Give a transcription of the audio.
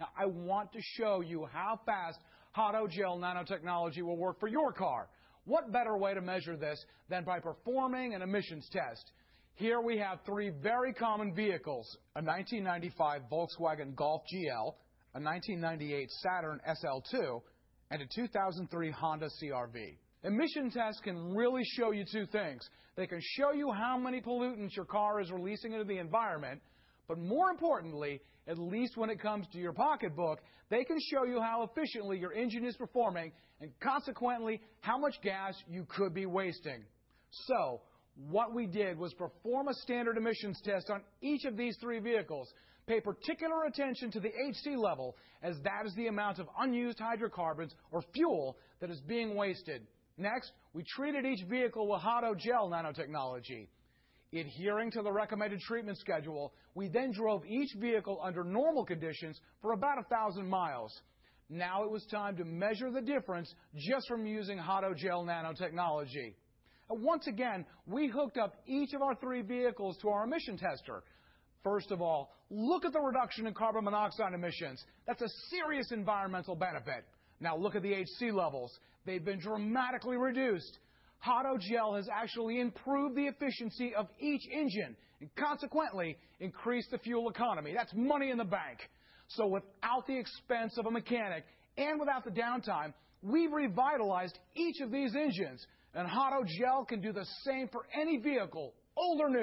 Now, I want to show you how fast XADO Gel nanotechnology will work for your car. What better way to measure this than by performing an emissions test? Here we have three very common vehicles, a 1995 Volkswagen Golf GL, a 1998 Saturn SL2, and a 2003 Honda CRV. Emission tests can really show you two things. They can show you how many pollutants your car is releasing into the environment, but more importantly, at least when it comes to your pocketbook, they can show you how efficiently your engine is performing and consequently how much gas you could be wasting. So, what we did was perform a standard emissions test on each of these three vehicles. Pay particular attention to the HC level, as that is the amount of unused hydrocarbons or fuel that is being wasted. Next, we treated each vehicle with XADO Gel nanotechnology. Adhering to the recommended treatment schedule, we then drove each vehicle under normal conditions for about a thousand miles. Now it was time to measure the difference just from using XADO Gel nanotechnology. Uh, once again, we hooked up each of our three vehicles to our emission tester. First of all, look at the reduction in carbon monoxide emissions. That's a serious environmental benefit. Now look at the HC levels. They've been dramatically reduced. XADO Gel has actually improved the efficiency of each engine and consequently increased the fuel economy. That's money in the bank. So without the expense of a mechanic and without the downtime, we've revitalized each of these engines and XADO Gel can do the same for any vehicle, old or new.